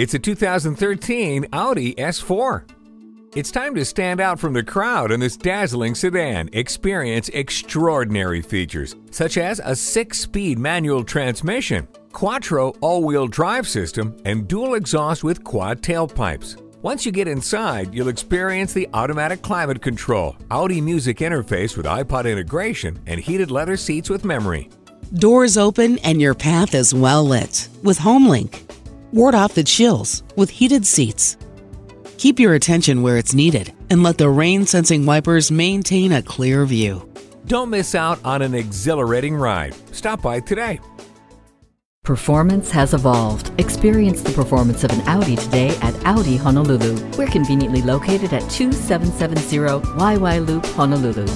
It's a 2013 Audi S4. It's time to stand out from the crowd in this dazzling sedan. Experience extraordinary features, such as a six speed manual transmission, quattro all wheel drive system, and dual exhaust with quad tailpipes. Once you get inside, you'll experience the automatic climate control, Audi music interface with iPod integration, and heated leather seats with memory. Doors open and your path is well lit with HomeLink. Ward off the chills with heated seats. Keep your attention where it's needed and let the rain sensing wipers maintain a clear view. Don't miss out on an exhilarating ride. Stop by today. Performance has evolved. Experience the performance of an Audi today at Audi Honolulu. We're conveniently located at 2770 Waiwai Loop Honolulu.